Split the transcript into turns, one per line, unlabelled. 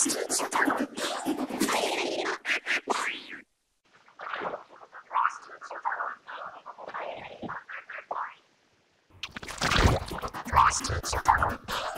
Bastards. Frosted